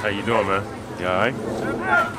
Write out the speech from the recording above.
How you doing, man? You all right?